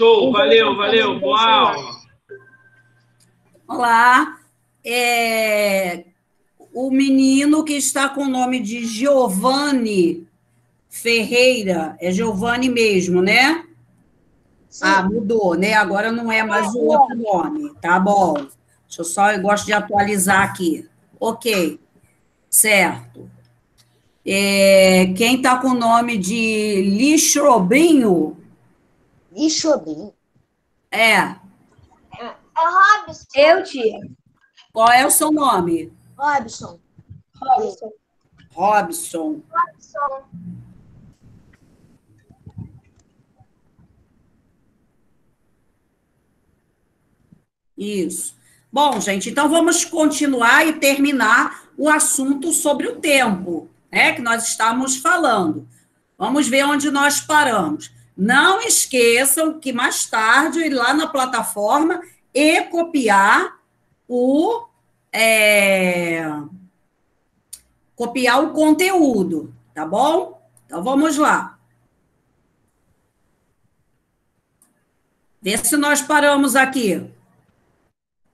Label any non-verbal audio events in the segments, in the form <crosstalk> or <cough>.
Show, valeu, valeu, boa aula. Olá, é, o menino que está com o nome de Giovanni Ferreira, é Giovanni mesmo, né? Sim. Ah, mudou, né? Agora não é mais o outro nome, tá bom. Deixa eu só, eu gosto de atualizar aqui. Ok, certo. É, quem está com o nome de Lixobrinho? Lixobrinho? É. É Robson. Eu, tia. Qual é o seu nome? Robson. Robson. Robson. Robson. Isso. Bom, gente, então vamos continuar e terminar o assunto sobre o tempo, né, que nós estamos falando. Vamos ver onde nós paramos. Não esqueçam que mais tarde ir lá na plataforma e copiar o é, copiar o conteúdo, tá bom? Então vamos lá. Vê se nós paramos aqui.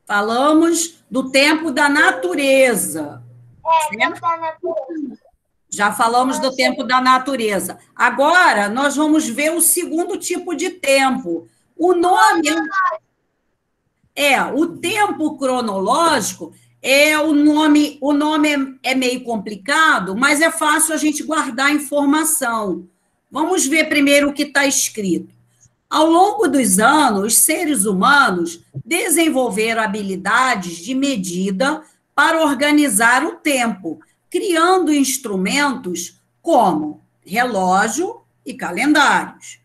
Falamos do tempo da natureza. É, tempo da natureza. Já falamos do tempo da natureza. Agora, nós vamos ver o segundo tipo de tempo. O nome. É, o tempo cronológico é o nome, o nome é meio complicado, mas é fácil a gente guardar a informação. Vamos ver primeiro o que está escrito. Ao longo dos anos, os seres humanos desenvolveram habilidades de medida para organizar o tempo, criando instrumentos como relógio e calendários.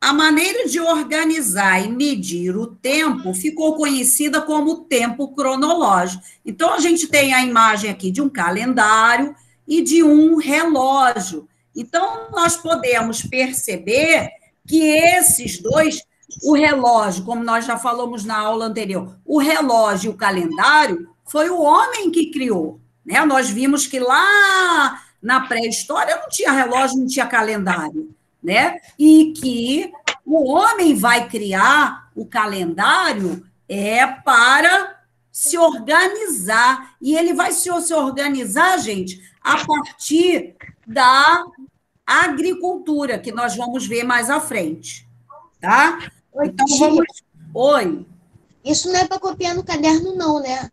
A maneira de organizar e medir o tempo ficou conhecida como tempo cronológico. Então, a gente tem a imagem aqui de um calendário e de um relógio. Então, nós podemos perceber que esses dois, o relógio, como nós já falamos na aula anterior, o relógio e o calendário foi o homem que criou. Né? Nós vimos que lá na pré-história não tinha relógio, não tinha calendário. Né? E que o homem vai criar o calendário é para se organizar. E ele vai se, se organizar, gente, a partir da agricultura, que nós vamos ver mais à frente. Tá? Então, vamos. Oi. Isso não é para copiar no caderno, não, né?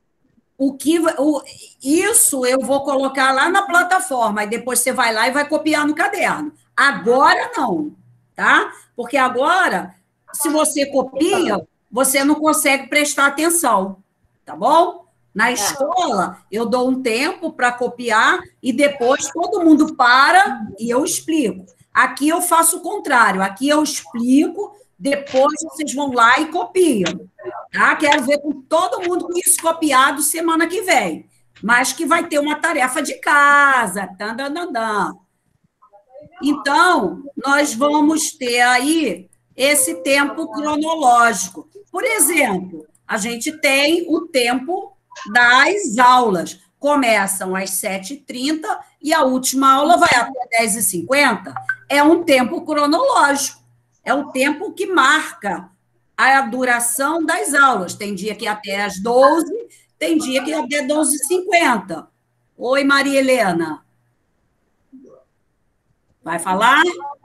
O que o, isso eu vou colocar lá na plataforma, e depois você vai lá e vai copiar no caderno. Agora não, tá? Porque agora, se você copia, você não consegue prestar atenção, tá bom? Na é. escola, eu dou um tempo para copiar e depois todo mundo para e eu explico. Aqui eu faço o contrário, aqui eu explico, depois vocês vão lá e copiam. Tá? Quero ver com todo mundo com isso copiado semana que vem. Mas que vai ter uma tarefa de casa. Então, nós vamos ter aí esse tempo cronológico. Por exemplo, a gente tem o tempo das aulas. Começam às 7h30 e a última aula vai até 10h50. É um tempo cronológico, é o tempo que marca a duração das aulas. Tem dia que é até às 12, tem dia que é até 12h50. Oi, Maria Helena. Vai falar? Não.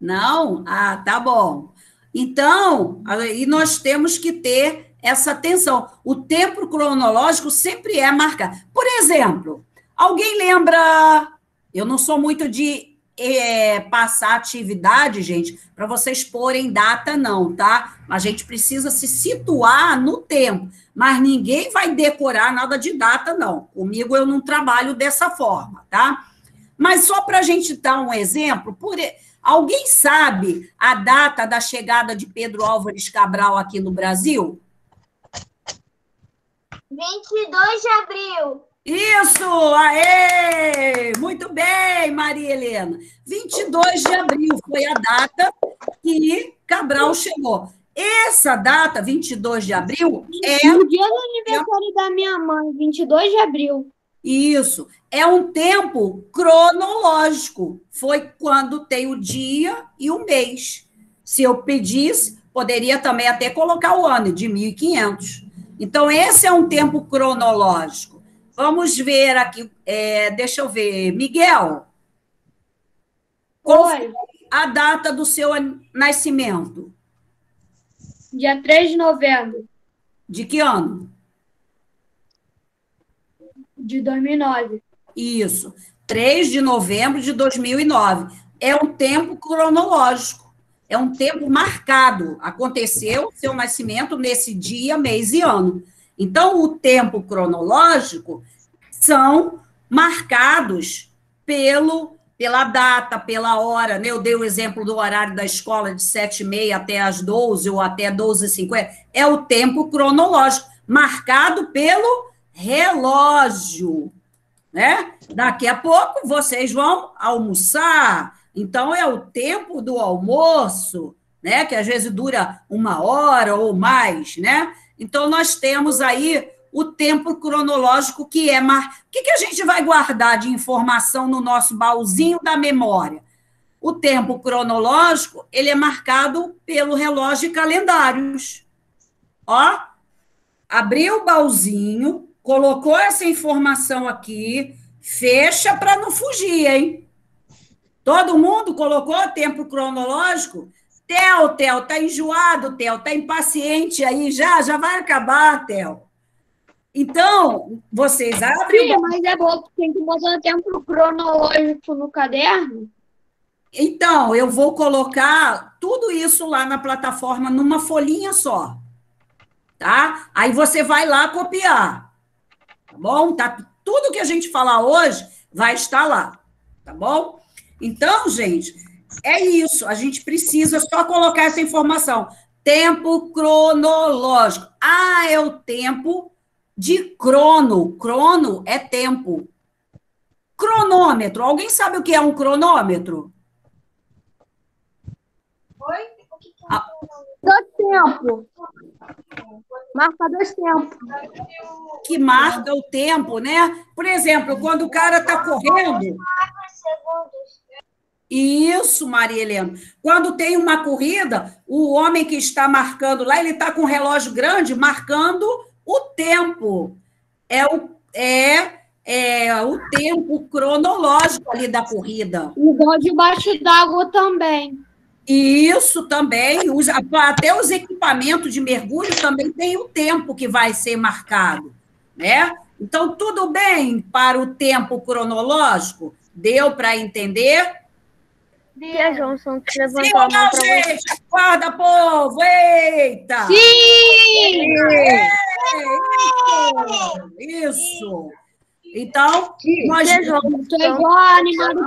Não? Ah, tá bom. Então, aí nós temos que ter essa atenção. O tempo cronológico sempre é marcado. Por exemplo, alguém lembra? Eu não sou muito de é, passar atividade, gente, para vocês porem data, não, tá? A gente precisa se situar no tempo, mas ninguém vai decorar nada de data, não. Comigo eu não trabalho dessa forma, tá? Mas só para a gente dar um exemplo, por alguém sabe a data da chegada de Pedro Álvares Cabral aqui no Brasil? 22 de abril. Isso! Aê! Muito bem, Maria Helena. 22 de abril foi a data que Cabral chegou. Essa data, 22 de abril, é. No dia do aniversário da minha mãe, 22 de abril. Isso. É um tempo cronológico. Foi quando tem o dia e o mês. Se eu pedisse, poderia também até colocar o ano de 1500. Então, esse é um tempo cronológico. Vamos ver aqui, é, deixa eu ver. Miguel, qual Oi. foi a data do seu nascimento? Dia 3 de novembro De que ano? de 2009. Isso, 3 de novembro de 2009. É um tempo cronológico, é um tempo marcado. Aconteceu seu nascimento nesse dia, mês e ano. Então, o tempo cronológico são marcados pelo, pela data, pela hora. Né? Eu dei o exemplo do horário da escola de 7h30 até as 12 ou até 12h50. É o tempo cronológico, marcado pelo relógio né? Daqui a pouco vocês vão almoçar, então é o tempo do almoço, né? Que às vezes dura uma hora ou mais, né? Então nós temos aí o tempo cronológico que é mar... O que, que a gente vai guardar de informação no nosso baúzinho da memória? O tempo cronológico ele é marcado pelo relógio de calendários. Ó, abriu o baúzinho, colocou essa informação aqui, fecha para não fugir, hein? Todo mundo colocou tempo cronológico? Theo, Theo, tá enjoado, Theo, tá impaciente aí já, já vai acabar, Theo. Então, vocês abrem. Filha, mas é bom, porque tem que botar tempo cronológico no caderno. Então, eu vou colocar tudo isso lá na plataforma numa folhinha só. Tá? Aí você vai lá copiar. Tá bom? Tá, tudo que a gente falar hoje vai estar lá. Tá bom? Então, gente, é isso. A gente precisa só colocar essa informação. Tempo cronológico. Ah, é o tempo de crono. Crono é tempo. Cronômetro. Alguém sabe o que é um cronômetro? Dois tempos. Marca dois tempos. que marca o tempo, né? Por exemplo, quando o cara está correndo. segundos. Isso, Maria Helena. Quando tem uma corrida, o homem que está marcando lá, ele está com um relógio grande marcando o tempo. É o, é, é o tempo cronológico ali da corrida. Igual debaixo d'água também. E isso também, os- até os equipamentos de mergulho também tem o tempo que vai ser marcado, né? Então, tudo bem para o tempo cronológico? Deu para entender? Tia Johnson, levantou ou a mão pra você. Acorda, povo! Eita! Sim! Isso! Isso! Então, nós... Tia Johnson, Não tô igual a animada.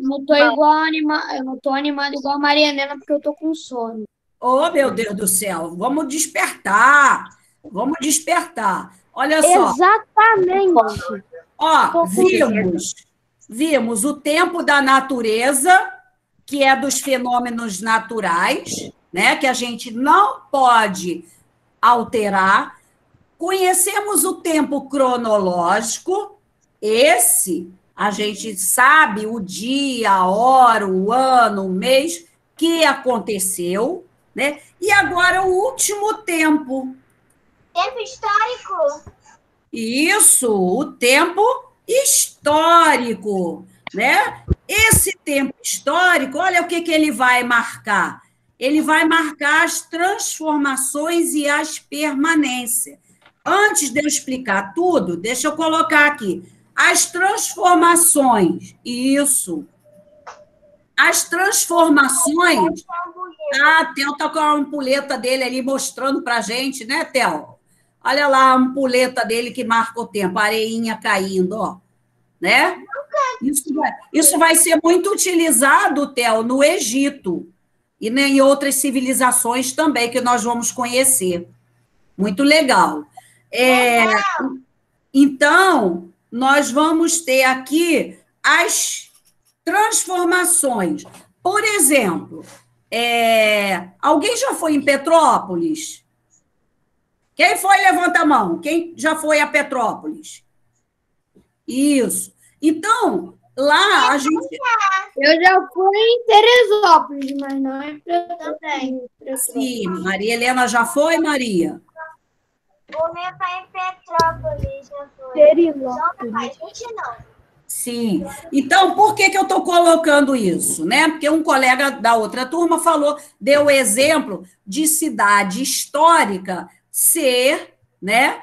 Não tô igual anima, eu não tô animada igual a Maria Helena porque eu tô com sono. Oh, meu Deus do céu! Vamos despertar! Vamos despertar! Olha só! Exatamente. Ó, vimos, vimos o tempo da natureza, que é dos fenômenos naturais, né, que a gente não pode alterar. Conhecemos o tempo cronológico, esse a gente sabe o dia, a hora, o ano, o mês que aconteceu, né? E agora o último tempo, Tempo histórico. isso, o tempo histórico, né? Esse tempo histórico, olha o que, que ele vai marcar. Ele vai marcar as transformações e as permanências. Antes de eu explicar tudo, deixa eu colocar aqui. As transformações, isso. As transformações. Ah, Theo tá com a ampuleta dele ali mostrando para gente, né, Theo? Olha lá a ampuleta dele que marca o tempo, areinha caindo, ó. Né? Isso vai, isso vai ser muito utilizado, Theo, no Egito e em outras civilizações também que nós vamos conhecer. Muito legal. É, então, nós vamos ter aqui as transformações. Por exemplo, é, alguém já foi em Petrópolis? Quem foi, levanta a mão. Quem já foi a Petrópolis? Isso. Então, lá a gente Eu já fui em Teresópolis, mas não em Também. Sim, Maria Helena já foi, Maria? O meu pai em Petrópolis já foi. Terilópolis. Só a gente não. Sim. Então, por que, que eu estou colocando isso? Né? Porque um colega da outra turma falou, deu o exemplo de cidade histórica ser né,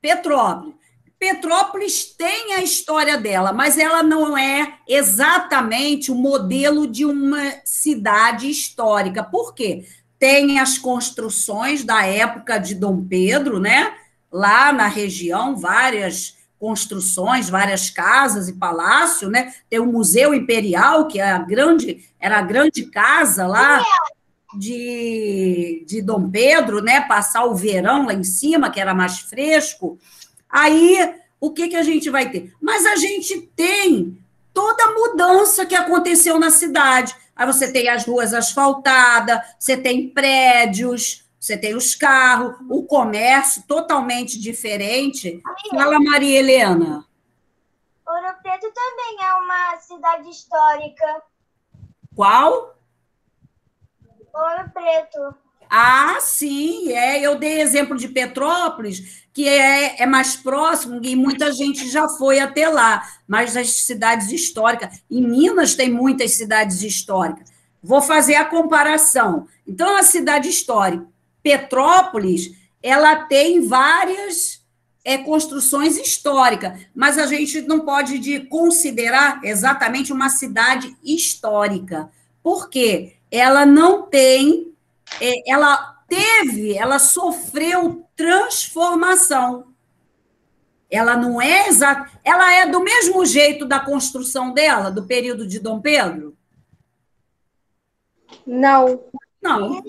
Petrópolis. Petrópolis tem a história dela, mas ela não é exatamente o modelo de uma cidade histórica. Por quê? Tem as construções da época de Dom Pedro, né? Lá na região, várias construções, várias casas e palácio, né? Tem o Museu Imperial, que é a grande, era a grande casa lá de, de Dom Pedro, né? Passar o verão lá em cima, que era mais fresco. Aí, o que, que a gente vai ter? Mas a gente tem toda a mudança que aconteceu na cidade. Aí você tem as ruas asfaltadas, você tem prédios, você tem os carros, o comércio totalmente diferente. Fala, Maria Helena. Ouro Preto também é uma cidade histórica. Qual? Ouro Preto. Ah, sim, é. Eu dei exemplo de Petrópolis, que é, é mais próximo e muita gente já foi até lá, mas as cidades históricas. Em Minas tem muitas cidades históricas. Vou fazer a comparação. Então, a cidade histórica, Petrópolis, ela tem várias é, construções históricas, mas a gente não pode de considerar exatamente uma cidade histórica. Por quê? Ela não tem é, ela teve, ela sofreu transformação. Ela não é exata, ela é do mesmo jeito da construção dela, do período de Dom Pedro? Não. Não, Não.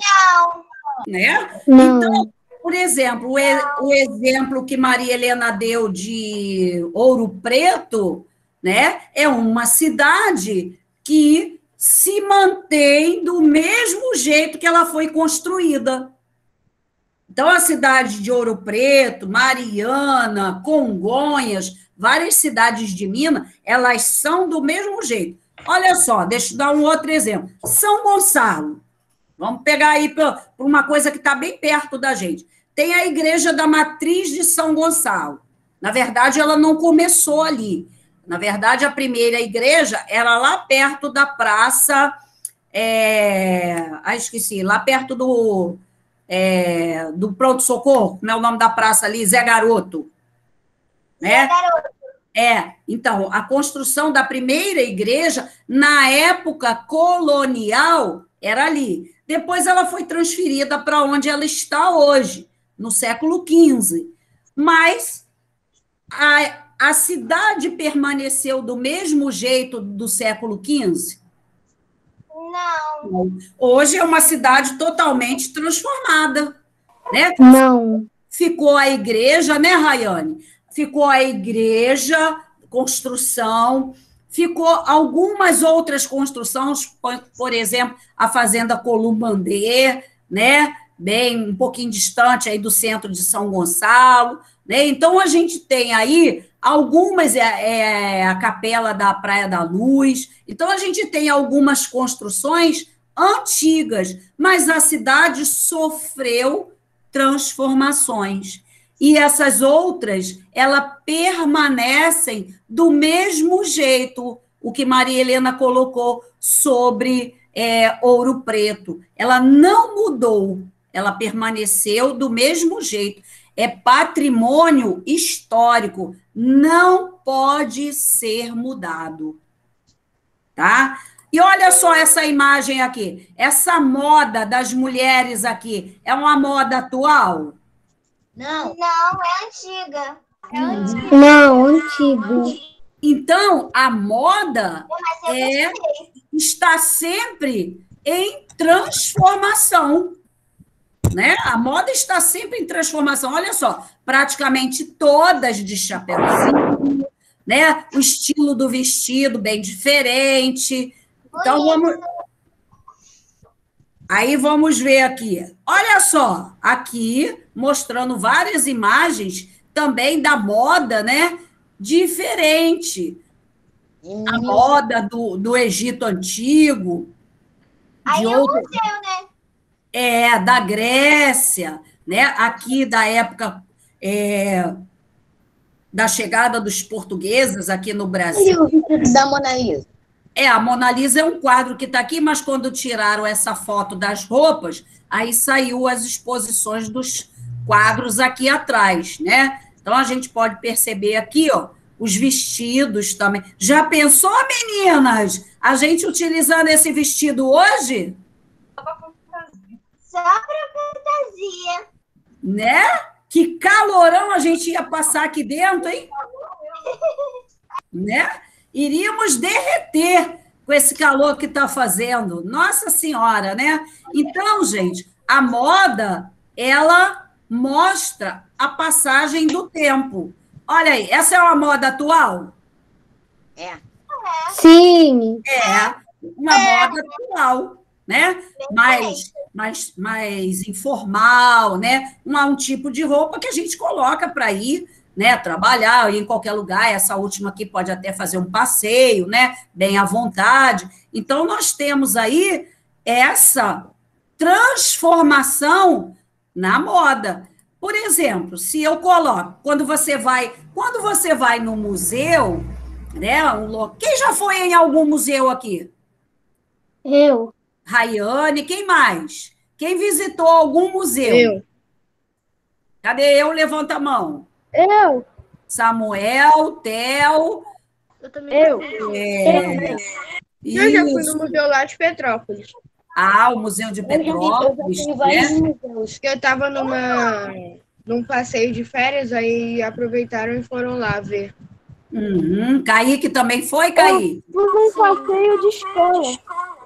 né? Não. Então, por exemplo, o, e- o exemplo que Maria Helena deu de Ouro Preto, né? É uma cidade que se mantém do mesmo jeito que ela foi construída. Então, a cidade de Ouro Preto, Mariana, Congonhas, várias cidades de Minas, elas são do mesmo jeito. Olha só, deixa eu dar um outro exemplo. São Gonçalo. Vamos pegar aí por uma coisa que está bem perto da gente. Tem a Igreja da Matriz de São Gonçalo. Na verdade, ela não começou ali. Na verdade, a primeira igreja era lá perto da praça. É... Ah, esqueci, lá perto do, é, do Pronto-Socorro, como é o nome da praça ali? Zé Garoto. Né? Garoto. É, então, a construção da primeira igreja, na época colonial, era ali. Depois ela foi transferida para onde ela está hoje, no século XV. Mas a, a cidade permaneceu do mesmo jeito do século XV? Não. Hoje é uma cidade totalmente transformada. Né? Não. ficou a igreja, né, Rayane? Ficou a igreja, construção, ficou algumas outras construções, por, exemplo, a Fazenda Columbandê, né? Bem, um pouquinho distante aí do centro de São Gonçalo, né? Então a gente tem aí algumas é, é a capela da Praia da Luz. Então a gente tem algumas construções antigas, mas a cidade sofreu transformações. E essas outras, elas permanecem do mesmo jeito, o que Maria Helena colocou sobre é, Ouro Preto. Ela não mudou, ela permaneceu do mesmo jeito. É patrimônio histórico, não pode ser mudado. Tá? E olha só essa imagem aqui. Essa moda das mulheres aqui é uma moda atual? Não. Não, é antiga. É antiga. Não, antigo. Então, a moda É. está sempre em transformação. Né? A moda está sempre em transformação. Olha só, praticamente todas de chapéuzinho, né? O estilo do vestido bem diferente. Então vamos Aí vamos ver aqui. Olha só, aqui mostrando várias imagens também da moda, né? Diferente. a moda do, do Egito Antigo, Aí de é outro, museu, né? É, da Grécia, né? aqui da época é, da chegada dos portugueses aqui no Brasil. Da Mona Lisa. É, a Mona Lisa é um quadro que está aqui, mas quando tiraram essa foto das roupas, aí saiu as exposições dos quadros aqui atrás, né? Então a gente pode perceber aqui, ó, os vestidos também. Já pensou, meninas? A gente utilizando esse vestido hoje, Só pra fantasia. né? Que calorão a gente ia passar aqui dentro, hein? <laughs> Né? Iríamos derreter com esse calor que está fazendo. Nossa Senhora, né? Então, gente, a moda, ela mostra a passagem do tempo. Olha aí, essa é uma moda atual? Sim. É, uma moda atual, né? Mais, mais, mais informal, né? Um, um tipo de roupa que a gente coloca para ir, né? Trabalhar ir em qualquer lugar. Essa última aqui pode até fazer um passeio, né? Bem à vontade. Então, nós temos aí essa transformação na moda. Por exemplo, se eu coloco, quando você vai, quando você vai no museu, né? Um, quem já foi em algum museu aqui? Eu. Rayane, quem mais? Quem visitou algum museu? Eu. Cadê eu? Levanta a mão. Eu. Samuel, Theo. Eu também. Eu. É, Eu já fui no museu lá de Petrópolis. Ah, o Museu de Petrópolis, né? museus. Que eu tava numa, num passeio de férias, aí aproveitaram e foram lá ver. Uhum. Kaique também foi, Kaique? Fui num passeio de escola.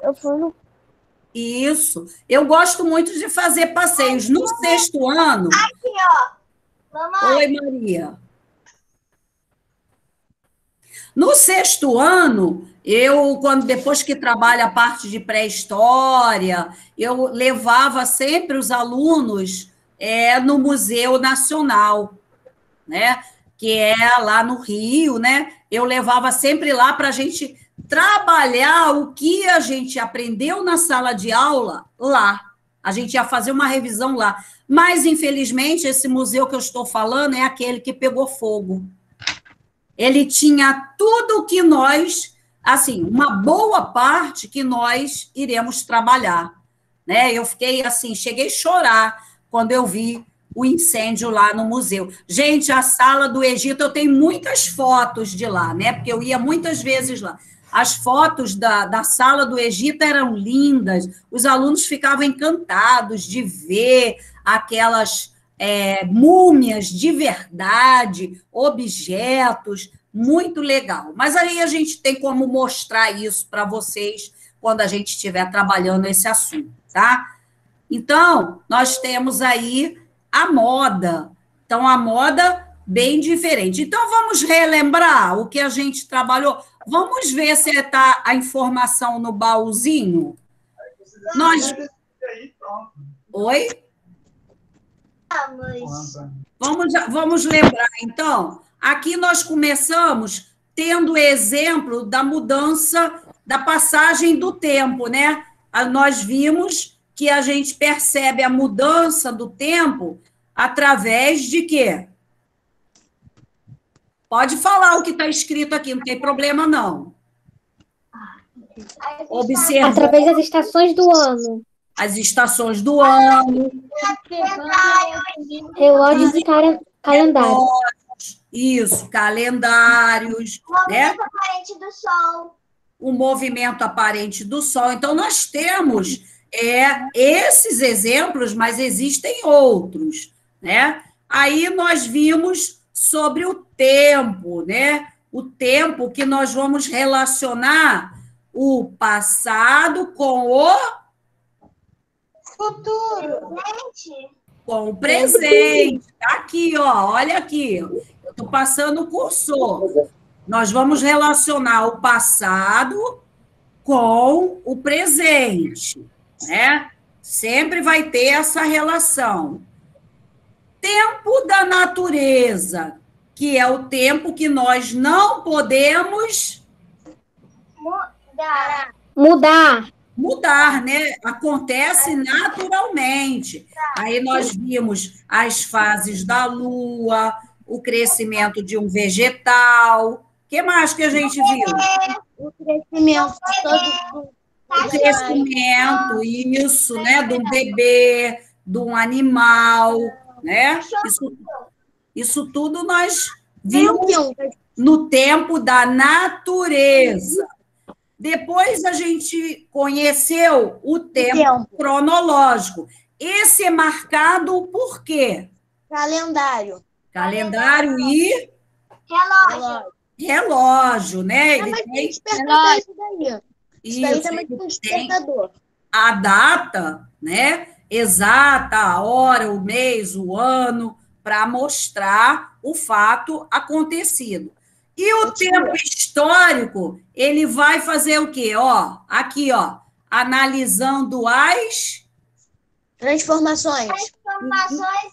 Eu fui no. Isso. Eu gosto muito de fazer passeios. No sexto ano. Mamãe, Oi, Maria. No sexto ano, eu, quando depois que trabalho a parte de pré-história, eu levava sempre os alunos é, no Museu Nacional, né? Que é lá no Rio, né? Eu levava sempre lá para a gente trabalhar o que a gente aprendeu na sala de aula lá. A gente ia fazer uma revisão lá. Mas, infelizmente, esse museu que eu estou falando é aquele que pegou fogo. Ele tinha tudo que nós, assim, uma boa parte que nós iremos trabalhar. Né? Eu fiquei assim, cheguei a chorar quando eu vi o incêndio lá no museu. Gente, a sala do Egito, eu tenho muitas fotos de lá, né? Porque eu ia muitas vezes lá. As fotos da, da sala do Egito eram lindas, os alunos ficavam encantados de ver aquelas é, múmias de verdade, objetos, muito legal. Mas aí a gente tem como mostrar isso para vocês quando a gente estiver trabalhando esse assunto, tá? Então, nós temos aí a moda. Então, a moda bem diferente. Então, vamos relembrar o que a gente trabalhou. Vamos ver se está a informação no baúzinho. Nós. Oi? vamos. Vamos, vamos lembrar, então. Aqui nós começamos tendo exemplo da mudança, da passagem do tempo, né? Nós vimos que a gente percebe a mudança do tempo através de quê? Pode falar o que está escrito aqui, não tem problema, não. Observa Através das estações do ano. as estações do ano, Relógios e cara- calendário. isso, calendários, né? Movimento aparente do sol. o movimento aparente do Sol. Então, nós temos é, esses exemplos, mas existem outros, né? Aí nós vimos sobre o tempo, né? O tempo que nós vamos relacionar o passado com o Futuro. Com o presente. Tá aqui, ó, olha aqui. Eu estou passando o cursor. Nós vamos relacionar o passado com o presente, né? Sempre vai ter essa relação. Tempo da natureza, que é o tempo que nós não podemos Mudar. Mudar. mudar, né? Acontece naturalmente. Aí nós vimos as fases da lua, o crescimento de um vegetal. O que mais que a gente viu? O crescimento de todo O crescimento, isso, né? De um bebê, de um animal, né? Isso, isso tudo nós vimos no tempo da natureza. Depois a gente conheceu o tempo tempo. cronológico. Esse é marcado por quê? Calendário. Calendário e Relógio. relógio, né? Ele Mas tem tem despertador isso daí. Isso isso, também ele tem despertador. a data, né? Exata, a hora, o mês, o ano, para mostrar o fato acontecido. E o tempo histórico, ele vai fazer o quê? Ó, aqui, ó, analisando as Transformações. Transformações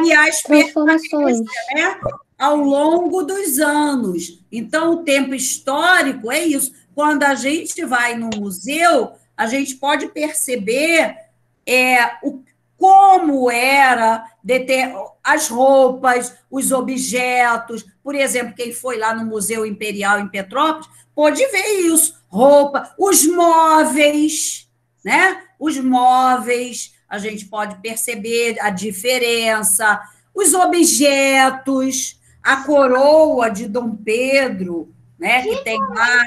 e e as Transformações. né, ao longo dos anos. Então, o tempo histórico é isso. Quando a gente vai no museu, a gente pode perceber é, o, como era deter- as roupas, os objetos. Por exemplo, quem foi lá no Museu Imperial em Petrópolis pode ver isso. Roupa, os móveis, né? Os móveis, a gente pode perceber a diferença, os objetos, a coroa de Dom Pedro, né? Que tem lá.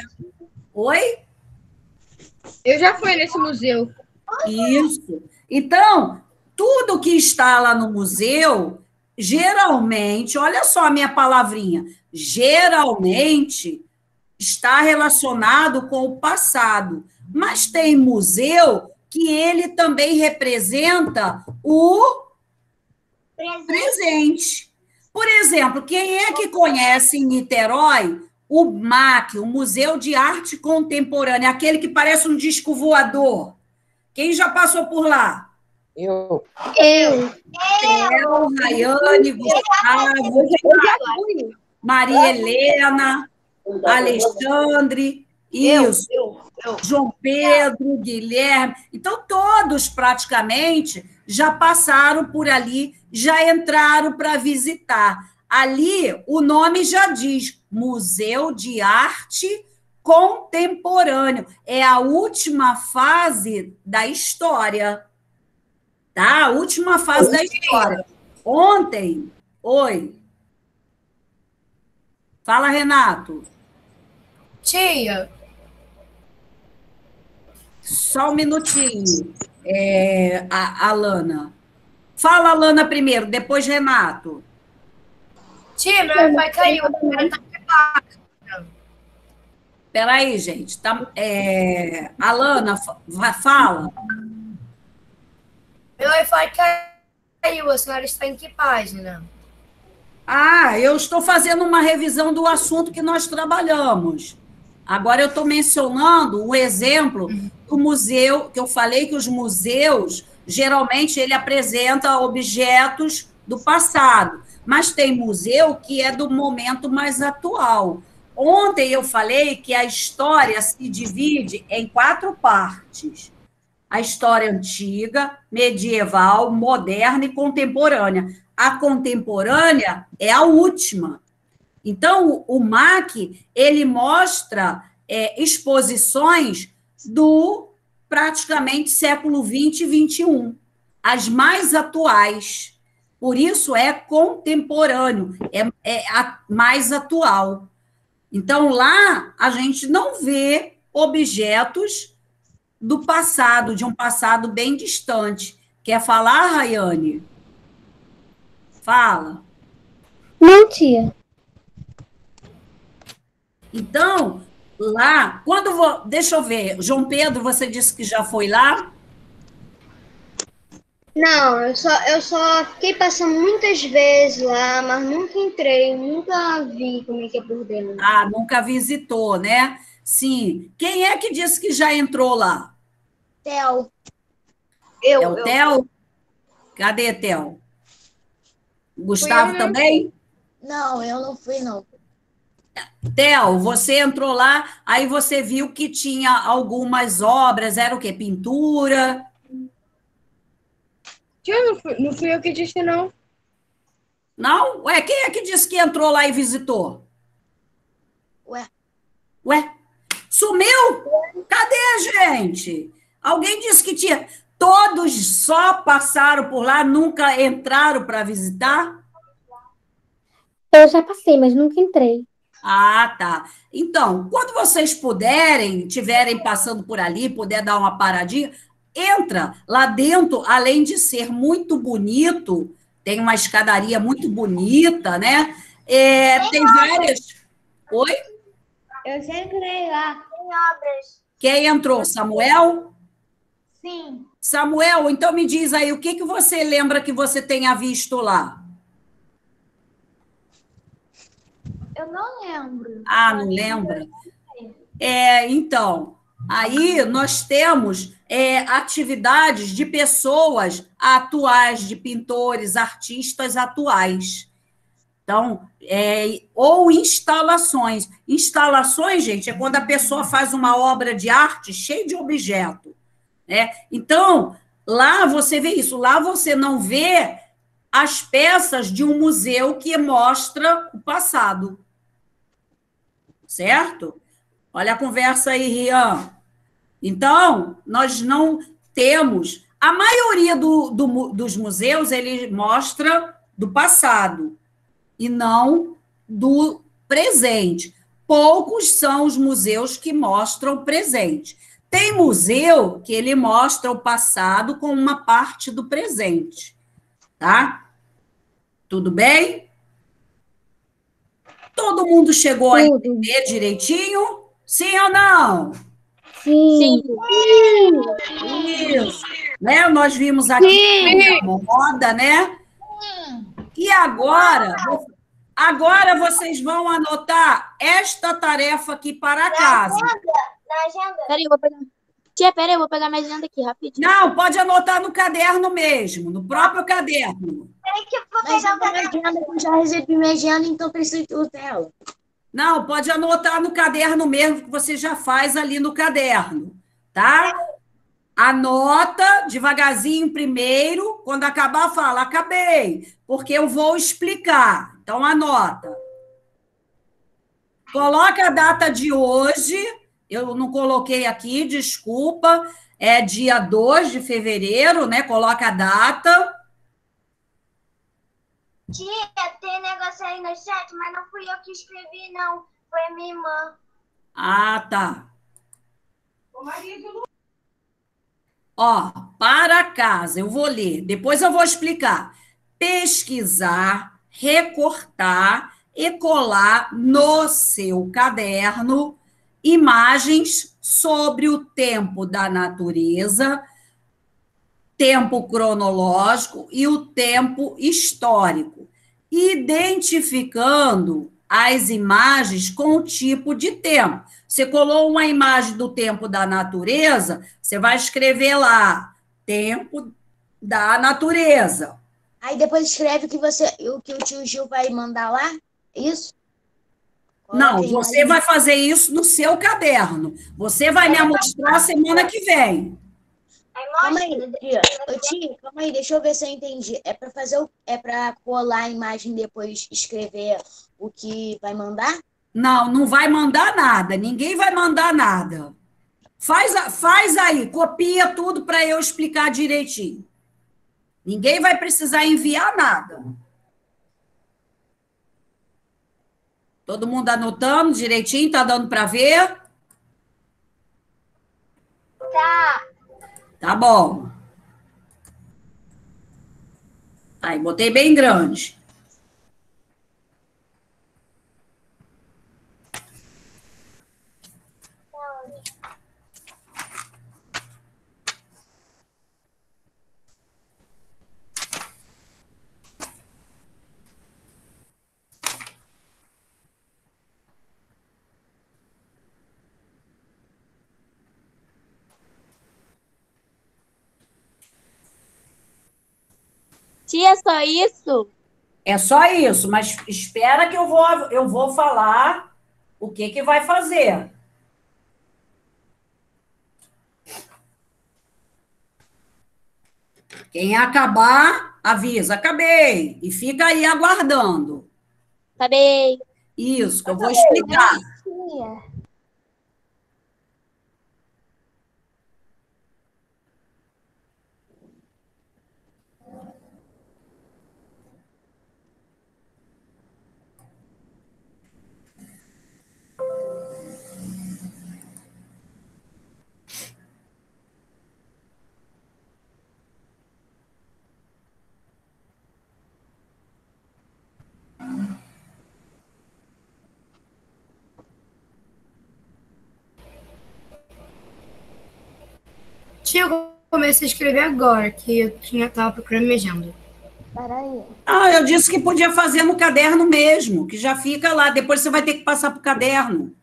Oi? Eu já fui nesse museu. Isso. Então, tudo que está lá no museu, geralmente, olha só a minha palavrinha, geralmente está relacionado com o passado. Mas tem museu que ele também representa o Presente. presente. Por exemplo, quem é que conhece em Niterói o MAC, o Museu de Arte Contemporânea, aquele que parece um disco voador? Quem já passou por lá? Eu. Eu. Theo, Rayane, Gustavo, Maria Helena, Alexandre, isso. João Pedro, Guilherme. Então, todos praticamente já passaram por ali, já entraram para visitar. Ali, o nome já diz Museu de Arte Contemporâneo. É a última fase da história. Tá? A última fase da história. Ontem, oi. Fala, Renato. Tia, Só um minutinho, é, a, a Lana. Fala, Lana, primeiro, depois Renato. Tia, meu wi-fi caiu. Peraí, gente. Tá, é, a Lana, fa- va- fala. Meu wi-fi caiu. A senhora está em que página? Ah, eu estou fazendo uma revisão do assunto que nós trabalhamos. Agora eu estou mencionando um exemplo do museu, que eu falei que os museus, geralmente, ele apresenta objetos do passado, mas tem museu que é do momento mais atual. Ontem eu falei que a história se divide em quatro partes. A história antiga, medieval, moderna e contemporânea. A contemporânea é a última. Então, o MAC, ele mostra é, exposições do praticamente século 20 e 21, as mais atuais. Por isso é contemporâneo, é, é a mais atual. Então, lá a gente não vê objetos do passado, de um passado bem distante. Quer falar, Rayane? Fala. Não, tia. Então, lá, quando vou. Deixa eu ver, João Pedro, você disse que já foi lá? Não, eu só, eu só fiquei passando muitas vezes lá, mas nunca entrei, nunca vi como é que é por dentro. Ah, nunca visitou, né? Sim. Quem é que disse que já entrou lá? Theo. É Eu, o eu. Theo? Cadê Theo? Gustavo também? Não, eu não fui, não. Theo, você entrou lá, aí você viu que tinha algumas obras, era o quê? Pintura? Tia, não fui, não fui eu que disse, não. Não? Ué, quem é que disse que entrou lá e visitou? Ué. Ué? Sumiu? Cadê, gente? Alguém disse que tinha. Todos só passaram por lá, nunca entraram para visitar? Eu já passei, mas nunca entrei. Ah, tá. Então, quando vocês puderem, tiverem passando por ali, puder dar uma paradinha, entra lá dentro, além de ser muito bonito, tem uma escadaria muito bonita, né? É, tem várias. Oi? Eu sempre entrei lá. Tem obras. Quem entrou? Samuel? Sim. Samuel, então me diz aí, o que, que você lembra que você tenha visto lá? Eu não lembro. Ah, não lembra? É, então, aí nós temos é, atividades de pessoas atuais, de pintores, artistas atuais. Então, é, ou instalações. Instalações, gente, é quando a pessoa faz uma obra de arte cheia de objeto. Né? Então, lá você vê isso, lá você não vê as peças de um museu que mostra o passado. Certo? Olha a conversa aí, Rian. Então, nós não temos. A maioria do, do, dos museus ele mostra do passado e não do presente. Poucos são os museus que mostram o presente. Tem museu que ele mostra o passado com uma parte do presente, tá? Tudo bem? Todo mundo chegou a entender direitinho? Sim ou não? Sim. Isso. Né? Nós vimos aqui a moda, né? E agora, agora vocês vão anotar esta tarefa aqui para casa. Na agenda. Peraí, eu vou pegar. Tia, peraí, eu vou pegar minha agenda aqui, rapidinho. Não, pode anotar no caderno mesmo, no próprio caderno. Peraí que eu vou Mas pegar eu o caderno. agenda, eu já recebi minha agenda, então preciso de dela. Não, pode anotar no caderno mesmo, que você já faz ali no caderno, tá? Anota devagarzinho primeiro, quando acabar, fala, acabei, porque eu vou explicar. Então, anota. Coloca a data de hoje, eu não coloquei aqui, desculpa, é dia 2 de fevereiro, né? Coloca a data. Tia, tem negócio aí no chat, mas não fui eu que escrevi, não. Foi minha irmã. Ah, tá. Ó, para casa, eu vou ler, depois eu vou explicar. Pesquisar, recortar e colar no seu caderno imagens sobre o tempo da natureza, tempo cronológico e o tempo histórico, identificando as imagens com o tipo de tempo. Você colou uma imagem do tempo da natureza, você vai escrever lá, tempo da natureza. Aí depois escreve o que, você, o que o tio Gil vai mandar lá? Isso? Não, você vai fazer isso no seu caderno. Você vai me mostrar semana que vem. Calma aí, tia. Ô, tia, calma aí, deixa eu ver se eu entendi. É para fazer o, é para colar a imagem e depois escrever o que vai mandar? Não, não vai mandar nada. Ninguém vai mandar nada. Faz, a- faz aí, copia tudo para eu explicar direitinho. Ninguém vai precisar enviar nada. Todo mundo anotando direitinho, tá dando para ver? Tá. Tá bom. Aí, botei bem grande. Tia, só isso? É só isso, mas espera que eu vou, eu vou falar o que, que vai fazer? Quem acabar, avisa, acabei. E fica aí aguardando. Acabei. Isso, que eu vou explicar. Eu comecei a escrever agora, que eu tinha, tava procurando agenda. Peraí. Ah, eu disse que podia fazer no caderno mesmo, que já fica lá. Depois você vai ter que passar para o caderno.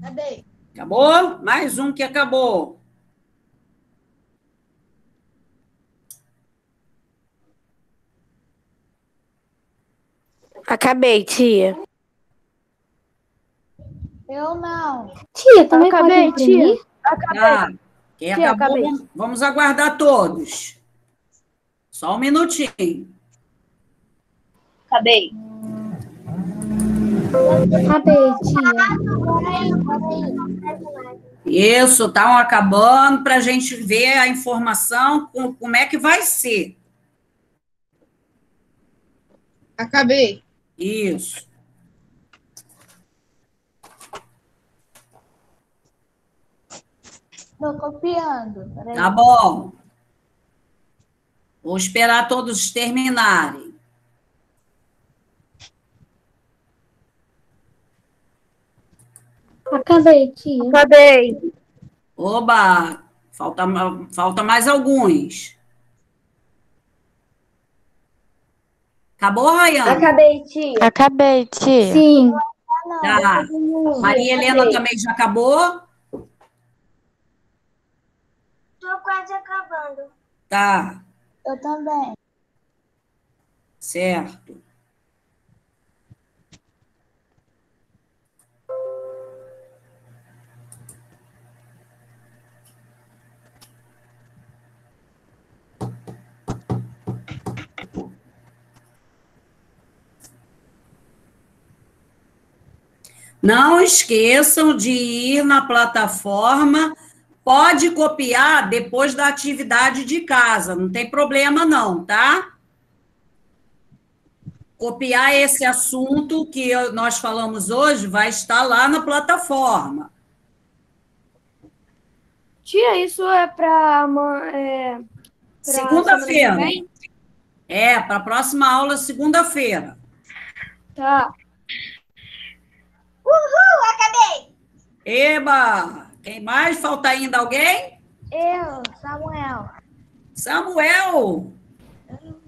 Acabei. Acabou? Mais um que acabou. Acabei, tia. Eu não. Tia, também Acabei, pode imprimir? Tá. Quem Tia, acabou, acabei. vamos- vamos aguardar todos. Só um minutinho. Acabei. Acabei, tia. Isso, estão acabando para a gente ver a informação, com, como é que vai ser. Acabei. Isso. Tô copiando. Peraí. Tá bom. Vou esperar todos terminarem. Acabei, tia. Acabei. Oba! Falta, falta mais alguns. Acabou, Rayane? Acabei, tia. Acabei, tia. Sim. Tá. Maria Helena também já acabou? Tô quase acabando. Tá, Eu também. certo. Não esqueçam de ir na plataforma. Pode copiar depois da atividade de casa, não tem problema não, tá? Copiar esse assunto que eu- nós falamos hoje vai estar lá na plataforma. Tia, isso é pra. ama- É, Segunda-feira. É, para a próxima aula, segunda-feira. Tá. Eba! Quem mais? Falta ainda alguém? Eu, Samuel. Samuel!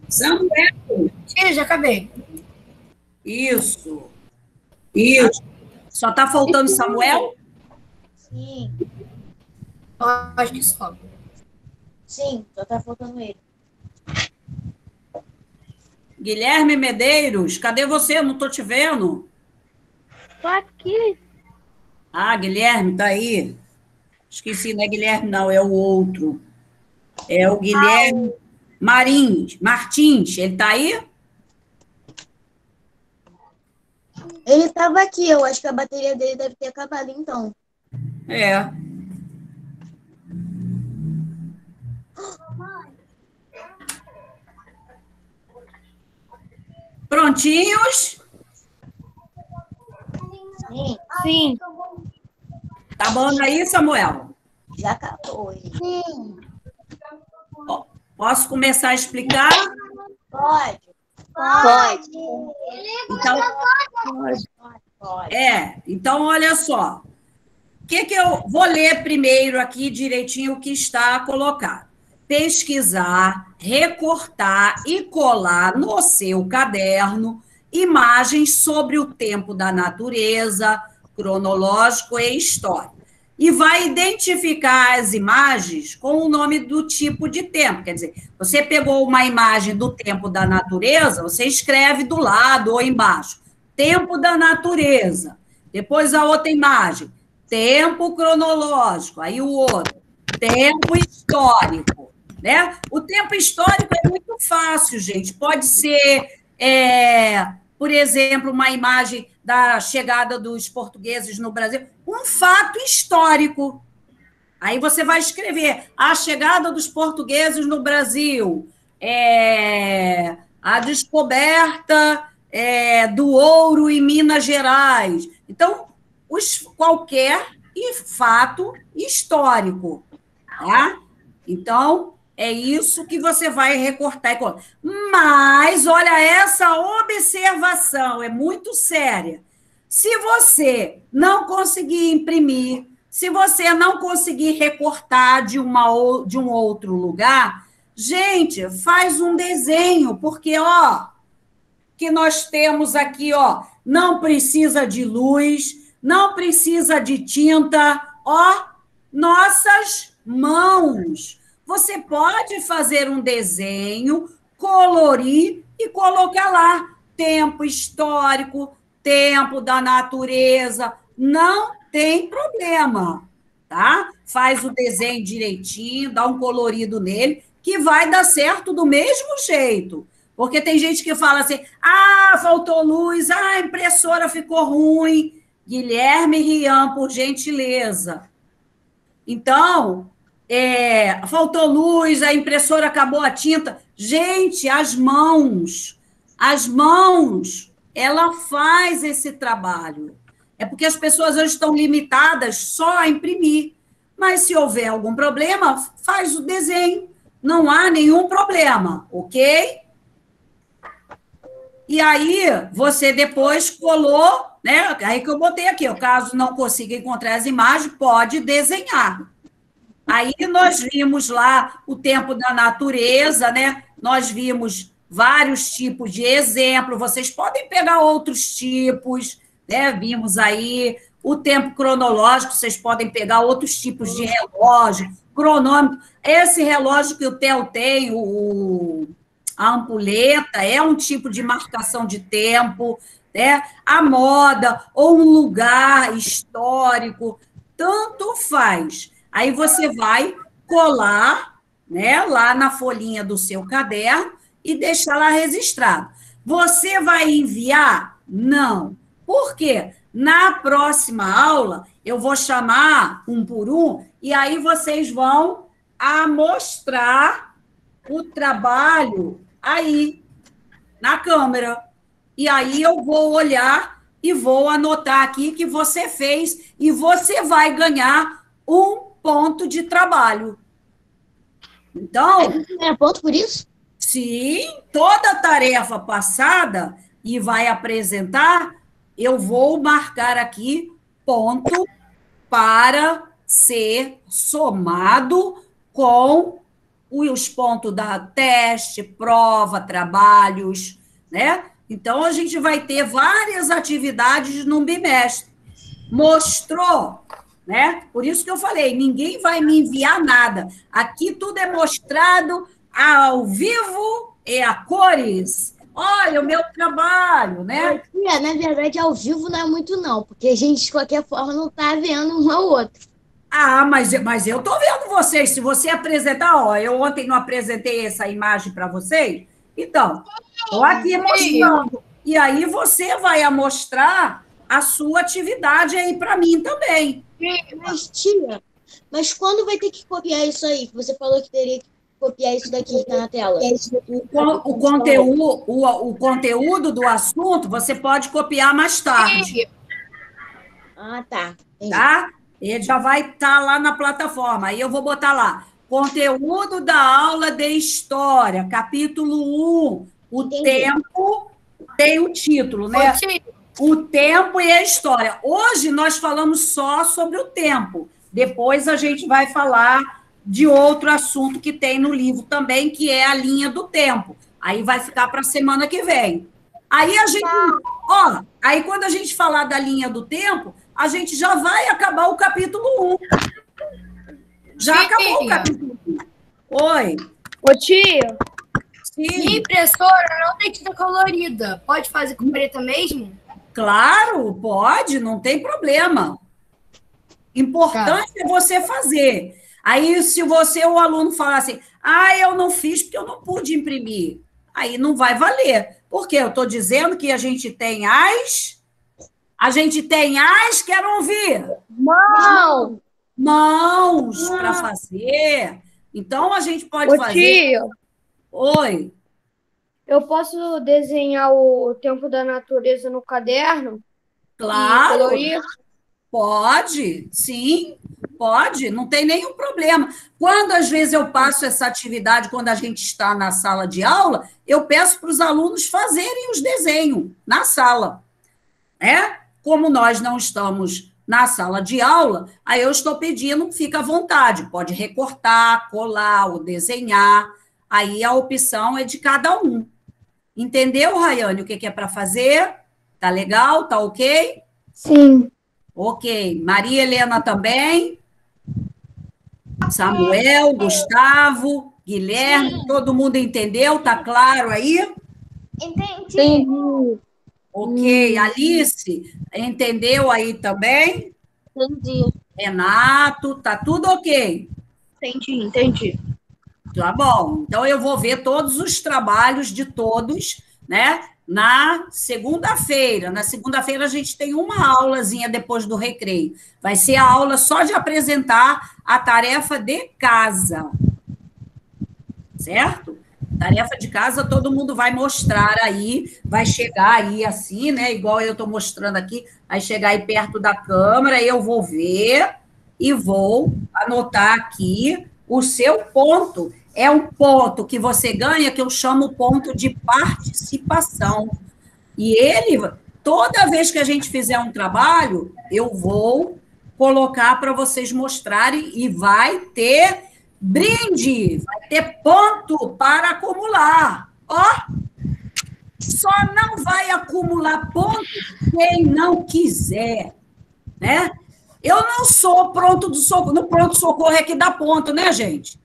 Samuel! Tia, já acabei. Isso. Isso. Só está faltando Samuel? Sim, Eu Acho que só. sim, só tá faltando ele. Guilherme Medeiros, cadê você? Não estou te vendo. Tô aqui. Ah, Guilherme, tá aí. Esqueci, não é Guilherme, não, é o outro. É o Guilherme Marins, Martins, ele tá aí? Ele tava aqui, eu acho que a bateria dele deve ter acabado então. É. Prontinhos? Sim. Tá bom aí, Samuel? já acabou. Sim. Posso começar a explicar? Pode. Pode. Então, Pode. É, então olha só. O que, que eu vou ler primeiro aqui direitinho o que está colocado? Pesquisar, recortar e colar no seu caderno imagens sobre o tempo da natureza, cronológico e histórico. E vai identificar as imagens com o nome do tipo de tempo. Quer dizer, você pegou uma imagem do tempo da natureza, você escreve do lado ou embaixo. Tempo da natureza. Depois a outra imagem. Tempo cronológico. Aí o outro. Tempo histórico. Né? O tempo histórico é muito fácil, gente. Pode ser, é, por exemplo, uma imagem da chegada dos portugueses no Brasil, um fato histórico. Aí você vai escrever a chegada dos portugueses no Brasil, é, a descoberta é, do ouro em Minas Gerais. Então, os, qualquer fato histórico. Tá? Então, é isso que você vai recortar. Mas, olha, essa observação é muito séria. Se você não conseguir imprimir, se você não conseguir recortar de, uma, de um outro lugar, gente, faz um desenho, porque, ó, que nós temos aqui, ó, não precisa de luz, não precisa de tinta, ó, nossas mãos você pode fazer um desenho, colorir e colocar lá tempo histórico, tempo da natureza, não tem problema, tá? Faz o desenho direitinho, dá um colorido nele, que vai dar certo do mesmo jeito. Porque tem gente que fala assim: ah, faltou luz, ah, a impressora ficou ruim. Guilherme Rian, por gentileza. Então, é, faltou luz, a impressora acabou a tinta. Gente, as mãos, as mãos, ela faz esse trabalho. É porque as pessoas hoje estão limitadas só a imprimir. Mas se houver algum problema, faz o desenho. Não há nenhum problema, ok? E aí, você depois colou, né? Aí que eu botei aqui, o caso não consiga encontrar as imagens, pode desenhar. Aí nós vimos lá o tempo da natureza, né? Nós vimos vários tipos de exemplo, vocês podem pegar outros tipos, né? Vimos aí o tempo cronológico, vocês podem pegar outros tipos de relógio, cronômetro. Esse relógio que o Theo tem, o, a ampulheta, é um tipo de marcação de tempo, né? A moda, ou um lugar histórico, tanto faz. Aí você vai colar né, lá na folhinha do seu caderno e deixar lá registrado. Você vai enviar? Não. Por quê? Na próxima aula, eu vou chamar um por um, e aí vocês vão mostrar o trabalho aí, na câmera. E aí eu vou olhar e vou anotar aqui que você fez, e você vai ganhar um ponto de trabalho. Então. É ponto por isso? Sim, toda tarefa passada e vai apresentar, eu vou marcar aqui ponto para ser somado com os pontos da teste, prova, trabalhos, né? Então a gente vai ter várias atividades no bimestre. Mostrou né? Por isso que eu falei, ninguém vai me enviar nada. Aqui tudo é mostrado ao vivo e a cores. Olha o meu trabalho, né? É, na verdade, ao vivo não é muito não, porque a gente, de qualquer forma, não está vendo um ao outro. Ah, mas, mas eu estou vendo vocês. Se você apresentar, ó, eu ontem não apresentei essa imagem para vocês. Então, estou aqui mostrando. E aí você vai mostrar a sua atividade aí para mim também. Mas, tia, mas quando vai ter que copiar isso aí? Você falou que teria que copiar isso daqui que tá na tela. O, o, conteúdo, o, o conteúdo do assunto você pode copiar mais tarde. Ah, tá. Entendi. Tá? Ele já vai estar tá lá na plataforma. Aí eu vou botar lá. Conteúdo da aula de história, capítulo 1. O Entendi. tempo tem o título, né? O tempo e a história. Hoje nós falamos só sobre o tempo. Depois a gente vai falar de outro assunto que tem no livro também, que é a linha do tempo. Aí vai ficar para a semana que vem. Aí a gente, ó, aí quando a gente falar da linha do tempo, a gente já vai acabar o capítulo 1. Já acabou o capítulo 1. Oi. Ô tia, Minha impressora não tem tinta colorida. Pode fazer com preta mesmo? Claro, pode, não tem problema. Importante é você fazer. Aí, se você, o aluno, falar assim, ah, eu não fiz porque eu não pude imprimir, aí não vai valer. Porque eu estou dizendo que a gente tem as. A gente tem as, quero ouvir. Não! mãos para fazer. Então a gente pode ô fazer. tia, Oi, eu posso desenhar o tempo da natureza no caderno? Claro, colorir? pode, sim, pode, não tem nenhum problema. Quando às vezes eu passo essa atividade, quando a gente está na sala de aula, eu peço para os alunos fazerem os desenhos na sala. É? Como nós não estamos na sala de aula, aí eu estou pedindo, fica à vontade, pode recortar, colar ou desenhar. Aí a opção é de cada um. Entendeu, Rayane, o que que é para fazer? Tá legal? Tá ok? Sim. Ok. Maria Helena também? Samuel, Gustavo, Guilherme, todo mundo entendeu? Tá claro aí? Entendi. Entendi. Ok. Alice, entendeu aí também? Entendi. Renato, tá tudo ok? Entendi, entendi. Tá bom. Então eu vou ver todos os trabalhos de todos, né? Na segunda-feira. Na segunda-feira a gente tem uma aulazinha depois do recreio. Vai ser a aula só de apresentar a tarefa de casa. Certo? Tarefa de casa todo mundo vai mostrar aí, vai chegar aí assim, né? Igual eu estou mostrando aqui, vai chegar aí perto da câmera, eu vou ver e vou anotar aqui o seu ponto. É um ponto que você ganha que eu chamo ponto de participação. E ele, toda vez que a gente fizer um trabalho, eu vou colocar para vocês mostrarem e vai ter brinde, vai ter ponto para acumular. Ó, só não vai acumular ponto quem não quiser, né? Eu não sou pronto do socorro, no pronto socorro é que dá ponto, né, gente?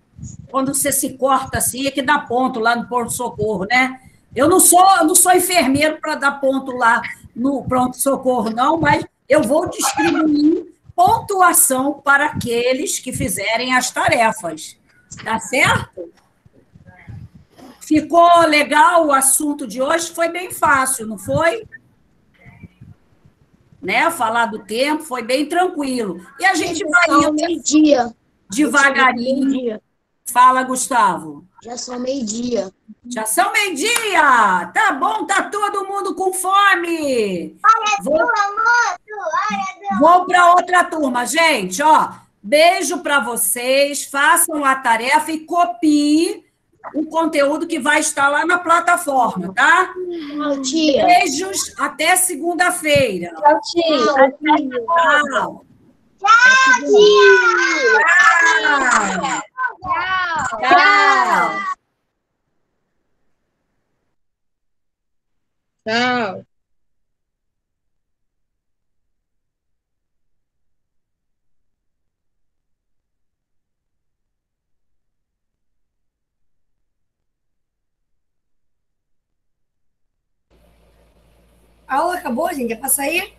Quando você se corta assim é que dá ponto lá no pronto socorro, né? Eu não sou, eu não sou enfermeiro para dar ponto lá no pronto socorro, não, mas eu vou distribuir pontuação para aqueles que fizerem as tarefas. Tá certo? Ficou legal o assunto de hoje? Foi bem fácil, não foi? Né? Falar do tempo foi bem tranquilo. E a gente vai indo meio-dia. devagarinho. Fala, Gustavo. Já são meio-dia. Já são meio-dia! Tá bom, tá todo mundo com fome! Vou, vou para outra turma, gente, ó. Beijo para vocês, façam a tarefa e copiem o conteúdo que vai estar lá na plataforma, tá? Tchau, tia. Beijos, até segunda-feira. Tchau, tia. Tchau. Tchau. Tchau. Tchau. A aula acabou, gente? É pra sair?